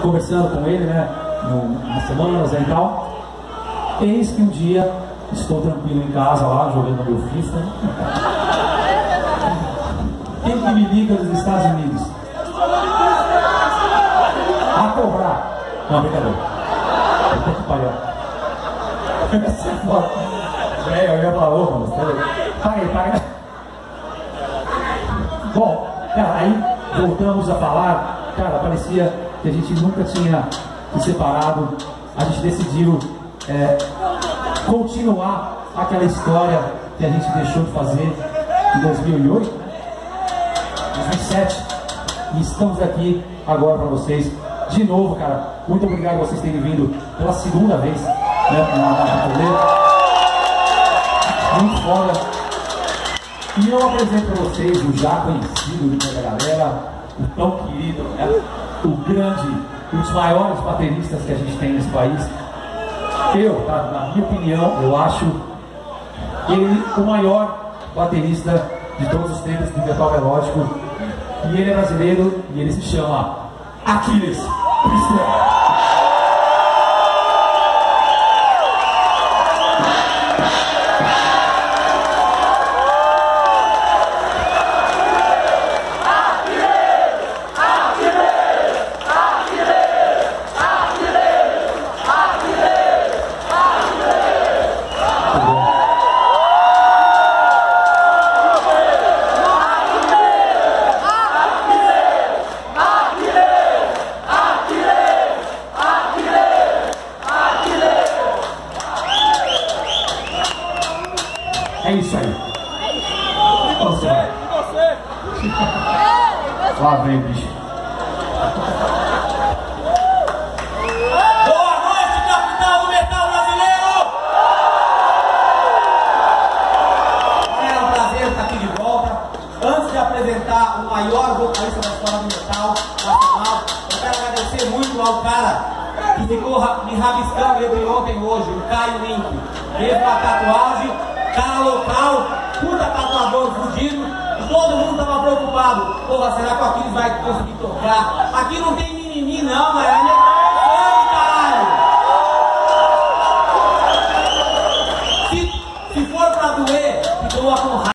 conversando com ele, né? Na semana e tal. Eis que um dia estou tranquilo em casa lá, jogando meu FIFA. Quem que me liga dos Estados Unidos? A cobrar. Não, brincadeira. Puta que pariu. É. É, eu ia falar, ô, mano, paga aí, paga. Bom, cara, aí voltamos a falar, cara, parecia que a gente nunca tinha se separado. A gente decidiu é, continuar aquela história que a gente deixou de fazer em 2008, né? 2007. E estamos aqui agora para vocês. De novo, cara, muito obrigado a vocês terem vindo pela segunda vez né, na Marca Muito foda. E eu apresento para vocês o já conhecido da galera, o tão querido, né? O grande, um dos maiores bateristas que a gente tem nesse país. Eu, tá? na minha opinião, eu acho ele o maior baterista de todos os tempos do metal melódico. E ele é brasileiro e ele se chama Aquiles Priester. É isso aí. Você. Lá vem, bicho. Boa noite, capital do metal brasileiro! É um prazer estar aqui de volta. Antes de apresentar o maior vocalista da história do metal nacional, eu quero agradecer muito ao cara que ficou me rabiscando entre ontem e hoje, o Caio Link. Com a tatuagem, cara local, puta tatuador fudido, e todo mundo tava preocupado. Porra, será que o Aquiles vai conseguir tocar? Aqui não tem mimimi não, galera.